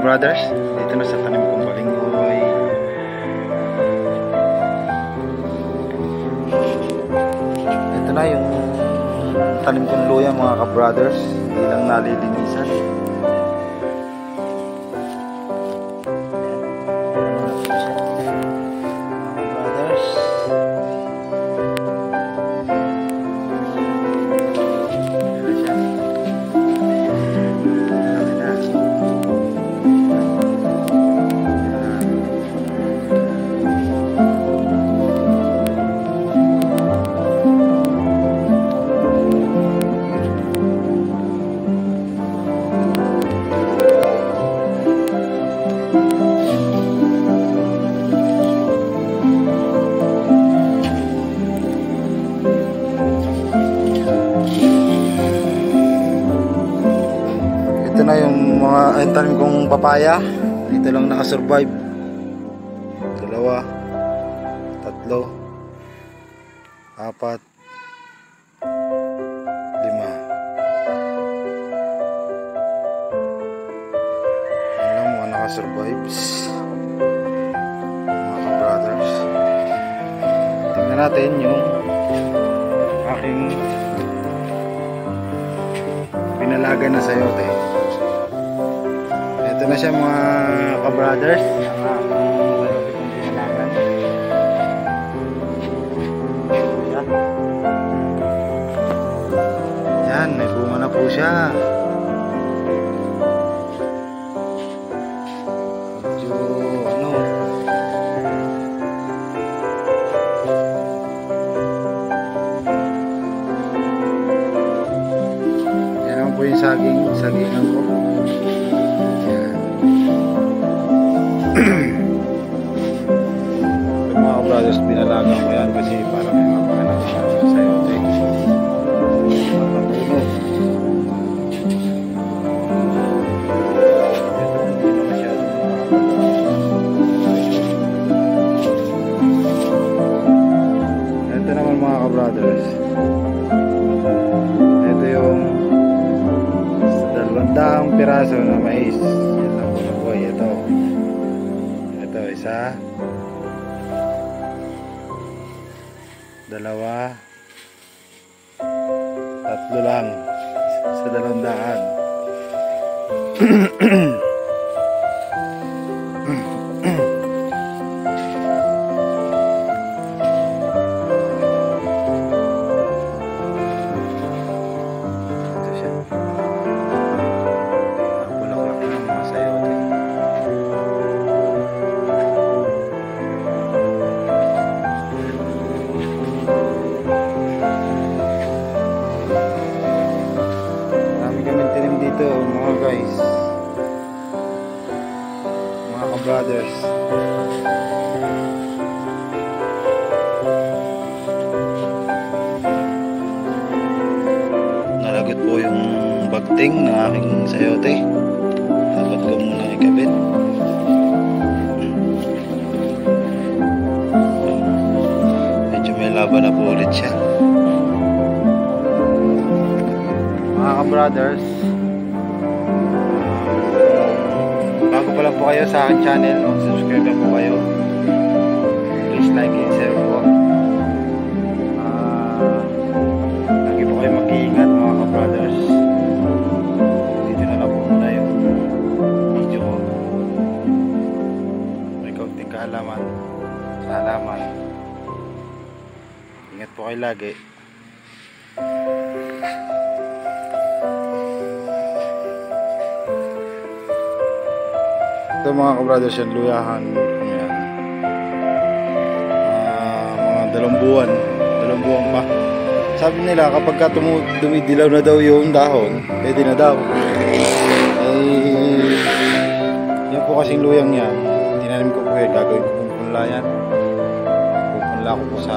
brothers, dito na sa tanim kong balinghoy. Ito na yung tanim kong luya mga ka-brothers. Hindi lang nalilinisan. Na yung mga tanim kong papaya. Dito lang nakasurvive. Dalawa, tatlo, apat, lima. Yan lang mga nakasurvives. Mga ka-brothers. Tingnan natin yung aking pinalaga na sayote. Ito na siya mga ka-brothers. Yan. May bunga na po siya. Ano, po yung saging, sagingan ko. Binalagan ko yan kasi para may mapakanak siya sa. Ito, hindi na masyadong makakapag- Ito naman mga ka-brothers. Ito yung dalawang piraso na mais. Boy. Ito. Ito, isa. Dalawa. Tatlo lang. Sa dalawang daan. Mga ka-brothers. Nalagot po yung bagting ng aking sayote. Dapat ko muna ikabit. Medyo may laban na po ulit siya. Mga ka-brothers, lang po kayo sa aking channel, mag-subscribe na po kayo. Please like and share po. Ah, lagi po kayo mag-iingat mga ka-brothers. Dito na lang po muna yung video ko. May kaunting kaalaman sa. Ingat po kayo lagi. Ito mga kabrothers yan, luyahan. Ano yan? Ah, mga dalawang buwan. Dalawang buwan pa. Sabi nila kapag ka dumidilaw na daw yung dahon, pwede na daw. Eh, yan po kasing luyang yan. Tinanim ko po yan. Gagawin ko pong punla yan. Pupunla ko po sa